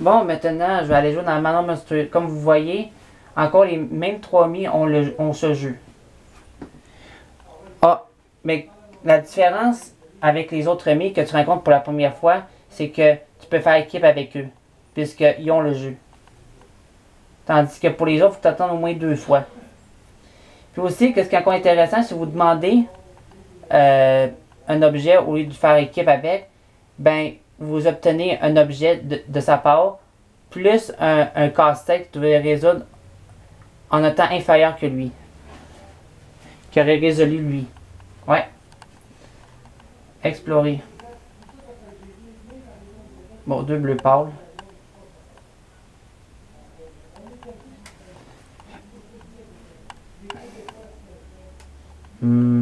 Bon, maintenant, je vais aller jouer dans Manon Monstrueux. Comme vous voyez, encore les mêmes trois mis ont, le, ce jeu. Ah, mais la différence avec les autres amis que tu rencontres pour la première fois, c'est que tu peux faire équipe avec eux, puisqu'ils ont le jeu. Tandis que pour les autres, il faut t'attendre au moins deux fois. Puis aussi, qu'est-ce qui est encore intéressant, si vous demandez euh, un objet au lieu de faire équipe avec, ben, vous obtenez un objet de, sa part, plus un, un casse-tête que vous devez résoudre en un temps inférieur que lui. Qui aurait résolu lui. Ouais. Explorer. Bon, deux bleus pâles. Hmm.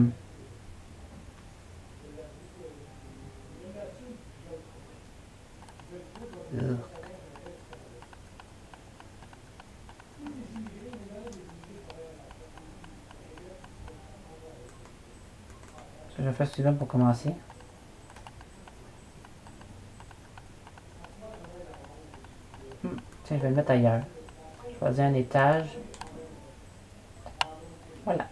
Je vais faire celui-là pour commencer. Hmm, tiens, je vais le mettre ailleurs. Choisir un étage. Voilà.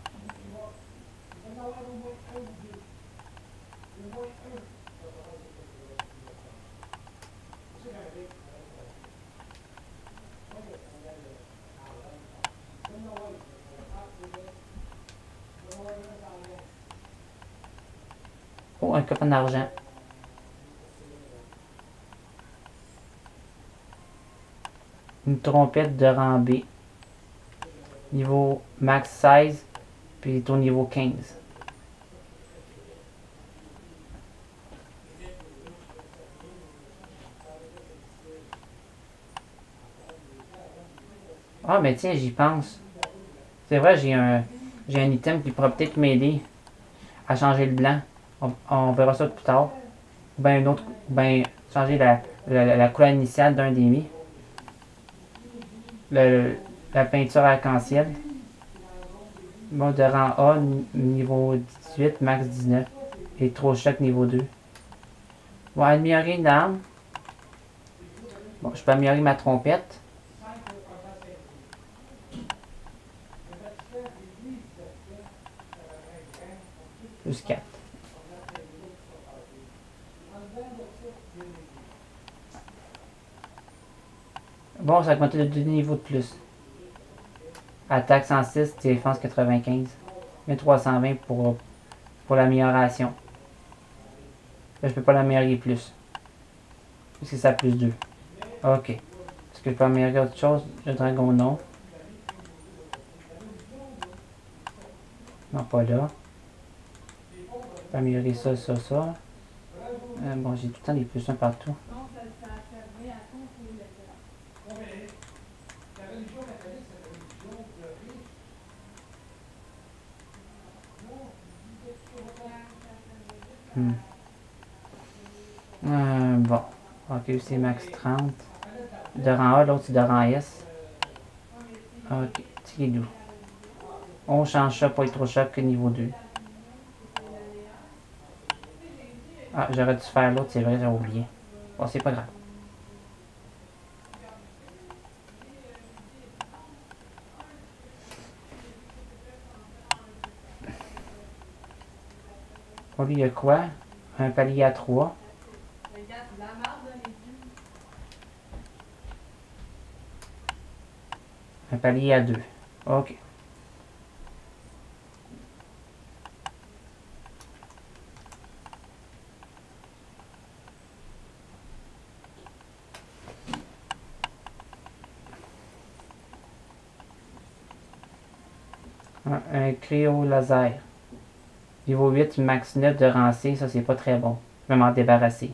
Un coffre d'argent. Une trompette de rang B. Niveau max 16. Puis au niveau 15. Ah, mais tiens, j'y pense. C'est vrai, j'ai un, j'ai un item qui pourrait peut-être m'aider à changer le blanc. On, verra ça plus tard. Ou bien autre, ben changer la, la, couleur initiale d'un des la peinture arc-en-ciel. Bon, de rang A, niveau 18, max 19. Et trop choc niveau 2. Bon, améliorer une arme. Bon, je peux améliorer ma trompette. Plus 4. Bon, ça a augmenté de 2 niveaux de plus. Attaque 106, défense 95. 1320 pour, pour l'amélioration. Là, je peux pas l'améliorer plus. Parce que ça a plus 2. Ok. Est-ce que je peux améliorer autre chose? Le dragon, non. Non, pas là. Je peux améliorer ça, ça, ça. Euh, bon, j'ai tout le temps des plus 1 partout. c'est max 30. De rang A, l'autre c'est de rang S. Ah, ok, c'est doux. On change ça pour être trop cher que niveau 2. Ah, j'aurais dû faire l'autre, c'est vrai, j'ai oublié. Bon, c'est pas grave. Bon, lui, il y a quoi? Un palier à 3. Un palier à 2. OK. Un cléo laser. Niveau 8, max 9 de rancé, ça c'est pas très bon. Je vais m'en débarrasser.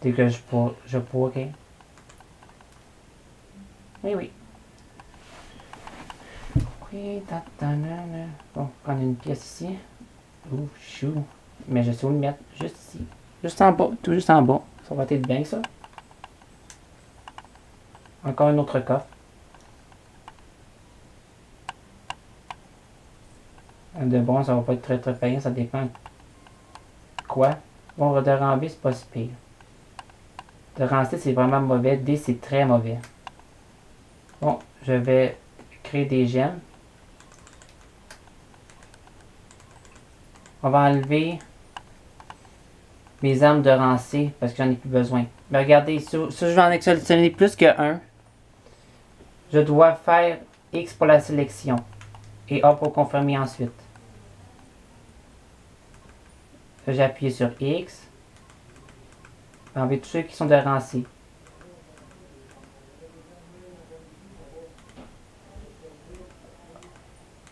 Dès que je, pour, je pourrai. Oui, oui. Oui, Bon, prendre une pièce ici. Ouh, chou. Mais je sais où le mettre. Juste ici. Juste en bas. Tout juste en bas. Ça va être bien, ça. Encore un autre coffre. de bon, ça va pas être très très payant, ça dépend. Quoi? Bon, B, c'est pas si pire. De c'est vraiment mauvais. D, c'est très mauvais. Bon, je vais créer des gemmes. On va enlever mes armes de rancé parce que j'en ai plus besoin. Mais regardez, si, je vais en sélectionner plus que 1, je dois faire X pour la sélection et A pour confirmer ensuite. J'ai appuyé sur X. Enlever tous ceux qui sont de rancé.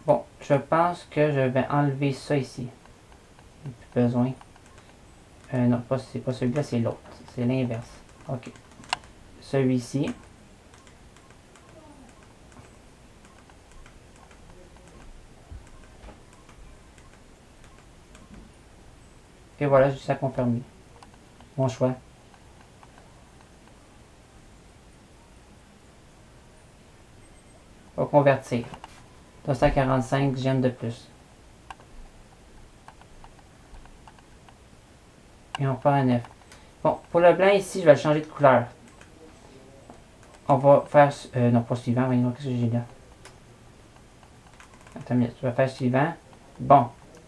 Bon, je pense que je vais enlever ça ici. Besoin. Euh, non, c'est pas celui-là, c'est l'autre. C'est l'inverse. Ok. Celui-ci. Et voilà, juste à confirmer. Bon choix. Va convertir. 245 gemmes de plus. Et on prend un 9. Bon, pour le blanc ici, je vais le changer de couleur. On va faire... Euh, non, pas suivant. Voyons, qu'est-ce que j'ai là. Attends une Je vais faire suivant. Bon.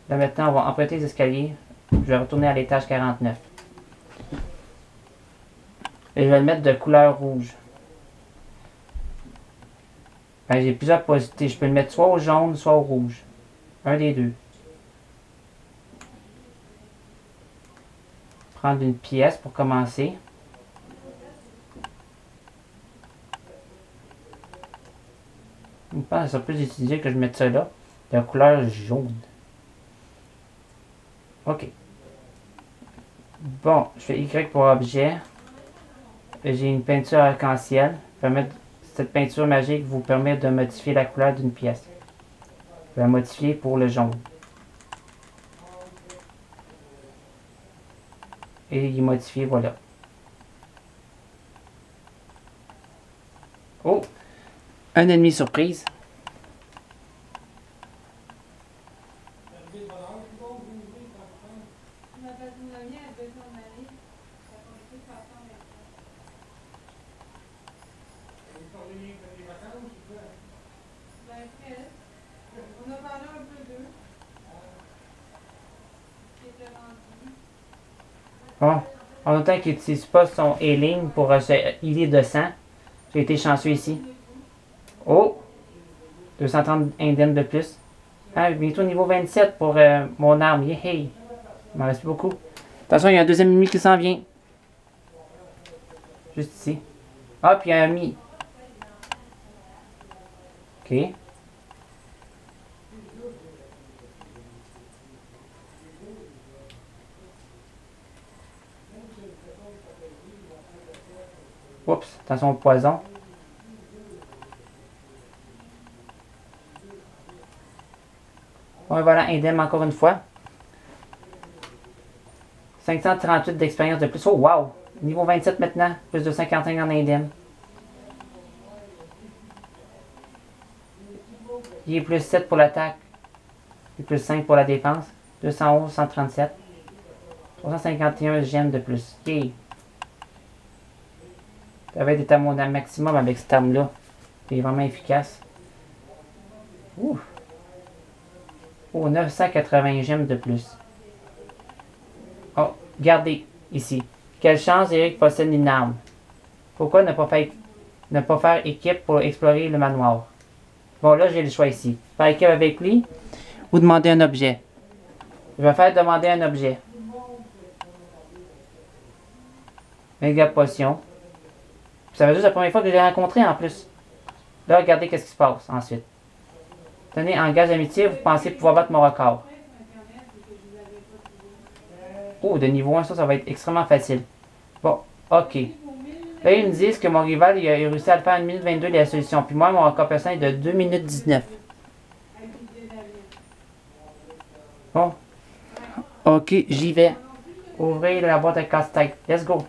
Là, maintenant, on va emprunter les escaliers. Je vais retourner à l'étage 49. Et je vais le mettre de couleur rouge. Ben, j'ai plusieurs possibilités. Je peux le mettre soit au jaune, soit au rouge. Un des deux. Prendre une pièce pour commencer. Je pense que ça plus utiliser que je mette ça là. De couleur jaune. OK. Bon, je fais Y pour objet. J'ai une peinture arc-en-ciel. Cette peinture magique vous permet de modifier la couleur d'une pièce. Je vais la modifier pour le jaune. Et il est modifié, voilà. Oh! Un ennemi surprise. Bon. En autant qu'il n'utilise pas son healing pour se healer de sang. J'ai été chanceux ici. Oh! 230 indemnes de plus. Ah, bientôt niveau 27 pour euh, mon arme. Yeah, hey! Il m'en reste beaucoup. Attention, il y a un deuxième ennemi qui s'en vient. Juste ici. Ah, puis il y a un ami. Ok. Oups, attention au poison. Bon, voilà, indemne encore une fois. 538 d'expérience de plus. Oh, wow! Niveau 27 maintenant. Plus de 55 en indemne. Il est plus 7 pour l'attaque. Et plus 5 pour la défense. 211, 137. 351 gemmes de plus. Yay! Va être à mon maximum avec cette arme-là. Il est vraiment efficace. Ouh. Oh, 980 gemmes de plus. Oh, regardez ici. Quelle chance Eric possède une arme. Pourquoi ne pas faire, ne pas faire équipe pour explorer le manoir? Bon, là, j'ai le choix ici. Faire équipe avec lui ou demander un objet? Je vais faire demander un objet. Méga potion. Ça va juste la première fois que je l'ai rencontré en plus. Là, regardez qu'est-ce qui se passe ensuite. Tenez, engage d'amitié, vous pensez pouvoir battre mon record. Oh, de niveau 1, ça, ça va être extrêmement facile. Bon, ok. Là, ils me disent que mon rival, il a réussi à le faire en 1 minute 22 la solution. Puis moi, mon record personnel est de 2 minutes 19. Bon. Ok, j'y vais. Ouvrez la boîte à casse-tête. Let's go.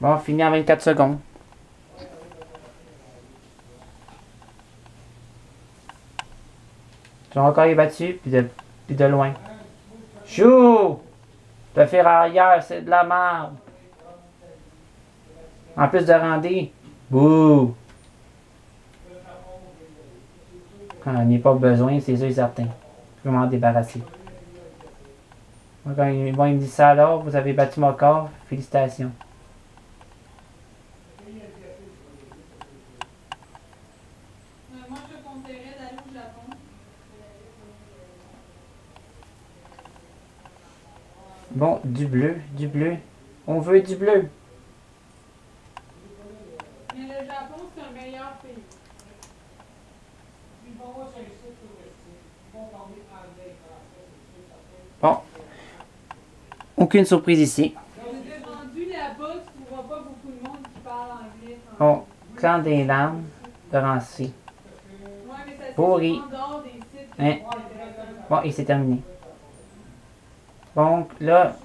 Bon, fini en 24 secondes. J'ai encore les battu, puis de, puis de loin. Chou! Te faire arrière, c'est de la merde. En plus de render. Bouh! N'y a pas besoin, c'est sûr et certain. Je vais m'en débarrasser. Bon, il me dit ça alors, vous avez battu mon corps. Félicitations. Moi, je te conseillerais d'aller au Japon. Bon, du bleu, du bleu. On veut du bleu. Mais le Japon, c'est un meilleur pays. Bon. Aucune surprise ici. Bon, clan des larmes de Rancy. Pourri. Hein? Bon, et c'est terminé. Donc là,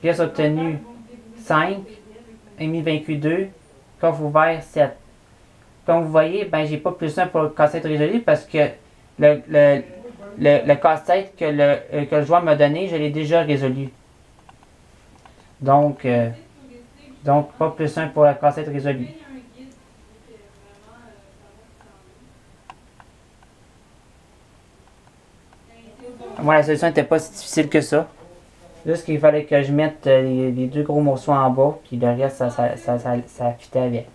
pièce obtenue 5, ennemi vaincu 2, coffre ouvert 7. Comme vous voyez, ben j'ai pas plus 1 pour le casse-tête résolu parce que le, le, casse-tête que le, euh, que le joueur m'a donné, je l'ai déjà résolu. Donc, euh, donc pas plus 1 pour la casse-tête résolu. Il y a un guide qui dit que vraiment, ça va Moi, la solution n'était pas si difficile que ça. Juste qu'il fallait que je mette euh, les, les deux gros morceaux en bas, puis le reste, ça, ça, ça, ça, ça fitait avec.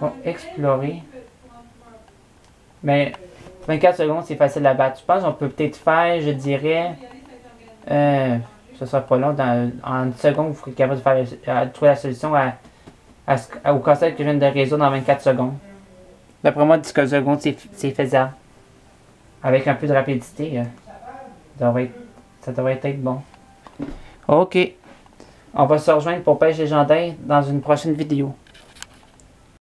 Bon, explorer. Mais 24 secondes, c'est facile à battre. Je pense qu'on peut peut-être faire, je dirais, euh, ce sera pas long, dans, en une seconde, vous serez capable de, faire, trouver la solution à, au concept que je viens de résoudre en 24 secondes. D'après moi, 10 secondes, c'est c'est faisable. Avec un peu de rapidité, euh, ça devrait être- ça devrait être bon. Ok. On va se rejoindre pour Pêche légendaire dans une prochaine vidéo.